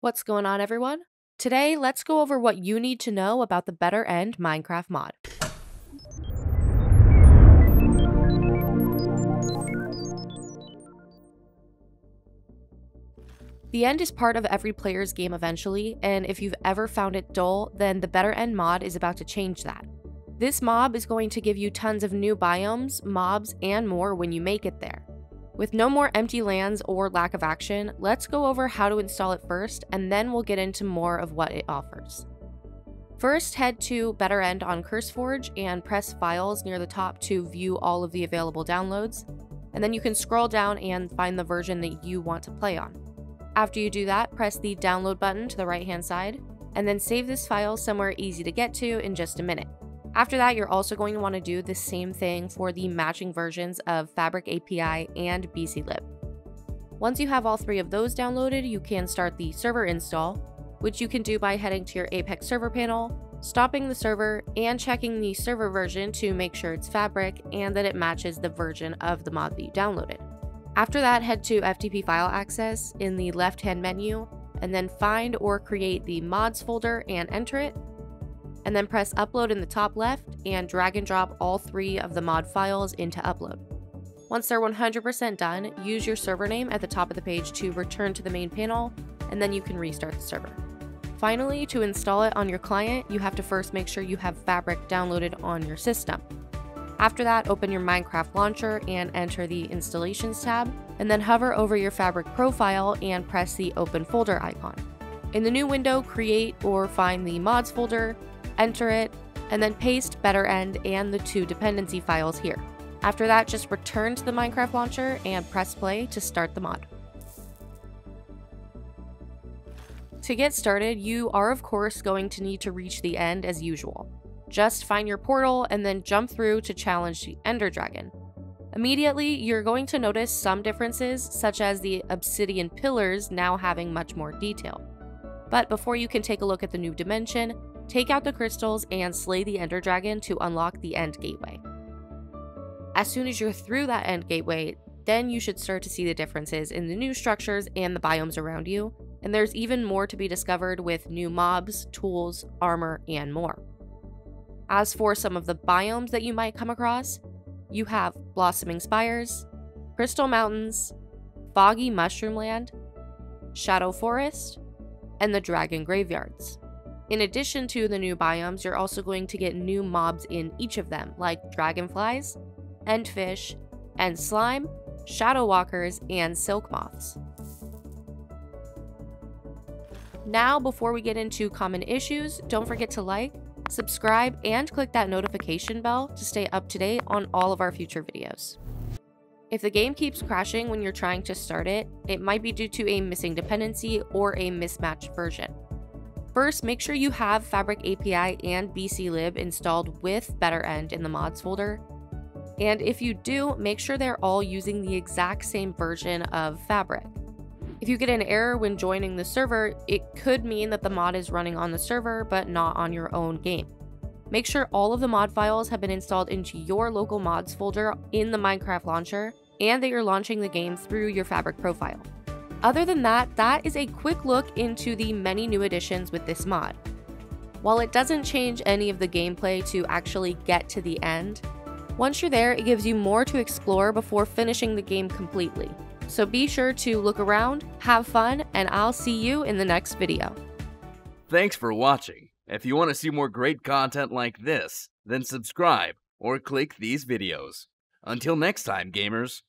What's going on, everyone? Today, let's go over what you need to know about the Better End Minecraft mod. The end is part of every player's game eventually, and if you've ever found it dull, then the Better End mod is about to change that. This mod is going to give you tons of new biomes, mobs, and more when you make it there. With no more empty lands or lack of action, let's go over how to install it first, and then we'll get into more of what it offers. First, head to Better End on CurseForge and press Files near the top to view all of the available downloads, and then you can scroll down and find the version that you want to play on. After you do that, press the download button to the right hand side, and then save this file somewhere easy to get to in just a minute. After that, you're also going to want to do the same thing for the matching versions of Fabric API and BCLib. Once you have all three of those downloaded, you can start the server install, which you can do by heading to your Apex server panel, stopping the server, and checking the server version to make sure it's Fabric and that it matches the version of the mod that you downloaded. After that, head to FTP File Access in the left hand menu, and then find or create the mods folder and enter it. And then press Upload in the top left and drag and drop all three of the mod files into Upload. Once they're 100% done, use your server name at the top of the page to return to the main panel, and then you can restart the server. Finally, to install it on your client, you have to first make sure you have Fabric downloaded on your system. After that, open your Minecraft launcher and enter the Installations tab, and then hover over your Fabric profile and press the Open Folder icon. In the new window, create or find the mods folder, enter it, and then paste Better End and the two dependency files here. After that, just return to the Minecraft launcher and press play to start the mod. To get started, you are of course going to need to reach the end as usual. Just find your portal and then jump through to challenge the Ender Dragon. Immediately, you're going to notice some differences, such as the obsidian pillars now having much more detail. But before you can take a look at the new dimension, take out the crystals and slay the Ender Dragon to unlock the End Gateway. As soon as you're through that End Gateway, then you should start to see the differences in the new structures and the biomes around you, and there's even more to be discovered with new mobs, tools, armor, and more. As for some of the biomes that you might come across, you have Blossoming Spires, Crystal Mountains, Foggy Mushroom Land, Shadow Forest, and the Dragon Graveyards. In addition to the new biomes, you're also going to get new mobs in each of them, like dragonflies, endfish, end slime, shadow walkers, and silk moths. Now, before we get into common issues, don't forget to like, subscribe, and click that notification bell to stay up to date on all of our future videos. If the game keeps crashing when you're trying to start it, it might be due to a missing dependency or a mismatched version. First, make sure you have Fabric API and BCLib installed with Better End in the mods folder. And if you do, make sure they're all using the exact same version of Fabric. If you get an error when joining the server, it could mean that the mod is running on the server but not on your own game. Make sure all of the mod files have been installed into your local mods folder in the Minecraft launcher and that you're launching the game through your Fabric profile. Other than that, that is a quick look into the many new additions with this mod. While it doesn't change any of the gameplay to actually get to the end, once you're there, it gives you more to explore before finishing the game completely. So be sure to look around, have fun, and I'll see you in the next video. Thanks for watching. If you want to see more great content like this, then subscribe or click these videos. Until next time, gamers.